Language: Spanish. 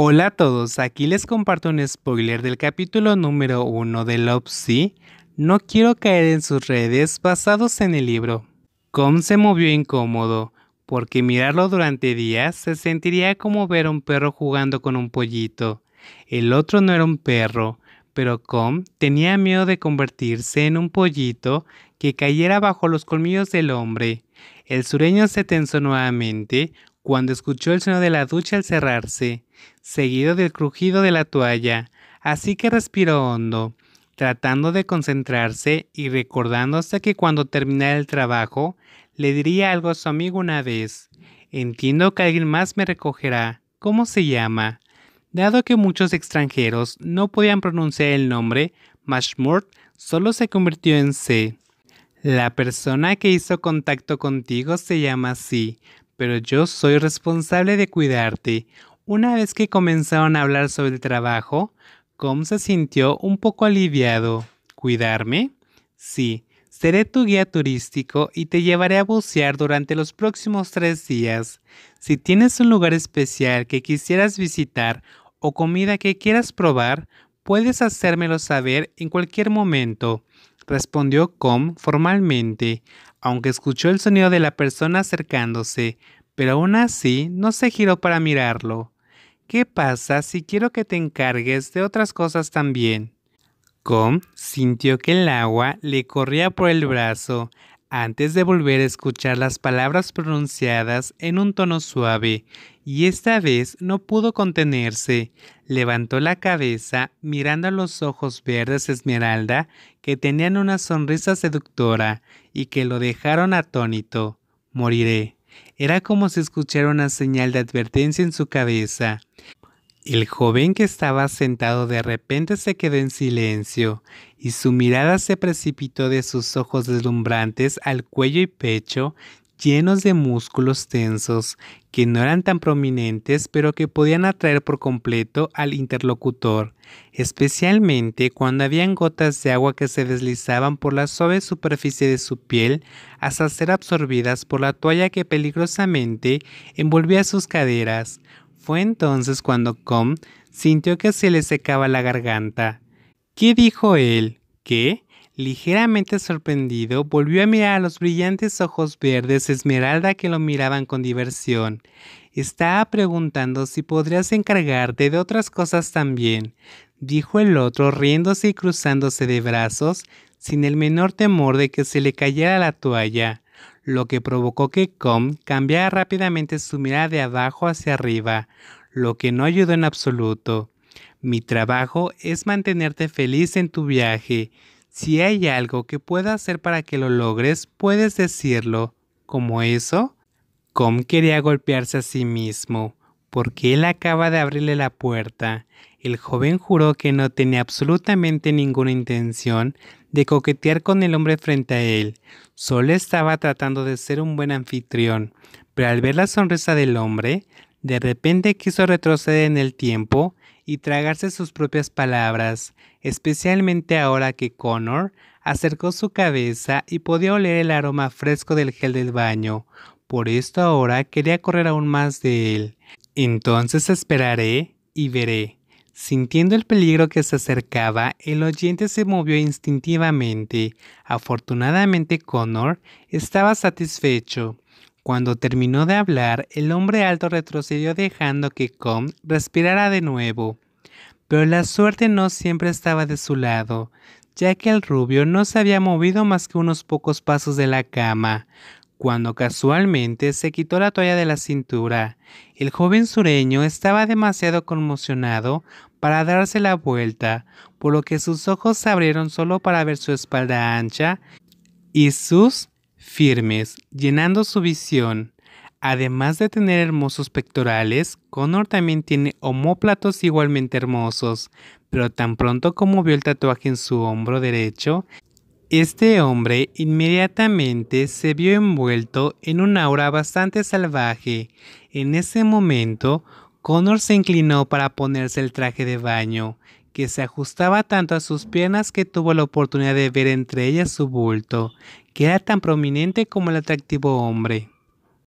Hola a todos, aquí les comparto un spoiler del capítulo número 1 de Love Sea. No quiero caer en sus redes basados en el libro. Com se movió incómodo, porque mirarlo durante días se sentiría como ver a un perro jugando con un pollito. El otro no era un perro, pero Com tenía miedo de convertirse en un pollito que cayera bajo los colmillos del hombre. El sureño se tensó nuevamente cuando escuchó el sonido de la ducha al cerrarse, seguido del crujido de la toalla, así que respiró hondo, tratando de concentrarse y recordándose que cuando terminara el trabajo le diría algo a su amigo una vez. Entiendo que alguien más me recogerá. ¿Cómo se llama? Dado que muchos extranjeros no podían pronunciar el nombre, Mashmurt solo se convirtió en C. La persona que hizo contacto contigo se llama C, pero yo soy responsable de cuidarte. Una vez que comenzaron a hablar sobre el trabajo, Com se sintió un poco aliviado. ¿Cuidarme? Sí, seré tu guía turístico y te llevaré a bucear durante los próximos tres días. Si tienes un lugar especial que quisieras visitar o comida que quieras probar, puedes hacérmelo saber en cualquier momento, respondió Com formalmente, aunque escuchó el sonido de la persona acercándose, pero aún así no se giró para mirarlo. ¿Qué pasa si quiero que te encargues de otras cosas también? Com sintió que el agua le corría por el brazo antes de volver a escuchar las palabras pronunciadas en un tono suave, y esta vez no pudo contenerse. Levantó la cabeza mirando a los ojos verdes esmeralda que tenían una sonrisa seductora y que lo dejaron atónito. Moriré. Era como si escuchara una señal de advertencia en su cabeza. El joven que estaba sentado de repente se quedó en silencio y su mirada se precipitó de sus ojos deslumbrantes al cuello y pecho llenos de músculos tensos que no eran tan prominentes pero que podían atraer por completo al interlocutor, especialmente cuando habían gotas de agua que se deslizaban por la suave superficie de su piel hasta ser absorbidas por la toalla que peligrosamente envolvía sus caderas. Fue entonces cuando Com sintió que se le secaba la garganta. ¿Qué dijo él? ¿Qué? Ligeramente sorprendido, volvió a mirar a los brillantes ojos verdes esmeralda que lo miraban con diversión. Estaba preguntando si podrías encargarte de otras cosas también, dijo el otro riéndose y cruzándose de brazos, sin el menor temor de que se le cayera la toalla, lo que provocó que Com cambiara rápidamente su mirada de abajo hacia arriba, lo que no ayudó en absoluto. Mi trabajo es mantenerte feliz en tu viaje, si hay algo que pueda hacer para que lo logres, puedes decirlo. ¿Como eso? Com quería golpearse a sí mismo, porque él acaba de abrirle la puerta. El joven juró que no tenía absolutamente ninguna intención de coquetear con el hombre frente a él. Solo estaba tratando de ser un buen anfitrión, pero al ver la sonrisa del hombre, de repente quiso retroceder en el tiempo y tragarse sus propias palabras, especialmente ahora que Connor acercó su cabeza y podía oler el aroma fresco del gel del baño. Por esto ahora quería correr aún más de él. Entonces esperaré y veré. Sintiendo el peligro que se acercaba, el oyente se movió instintivamente. Afortunadamente Connor estaba satisfecho. Cuando terminó de hablar, el hombre alto retrocedió dejando que Com respirara de nuevo. Pero la suerte no siempre estaba de su lado, ya que el rubio no se había movido más que unos pocos pasos de la cama, cuando casualmente se quitó la toalla de la cintura. El joven sureño estaba demasiado conmocionado para darse la vuelta, por lo que sus ojos se abrieron solo para ver su espalda ancha y sus firmes, llenando su visión. Además de tener hermosos pectorales, Connor también tiene homóplatos igualmente hermosos, pero tan pronto como vio el tatuaje en su hombro derecho, este hombre inmediatamente se vio envuelto en un aura bastante salvaje. En ese momento, Connor se inclinó para ponerse el traje de baño, que se ajustaba tanto a sus piernas que tuvo la oportunidad de ver entre ellas su bulto, que era tan prominente como el atractivo hombre.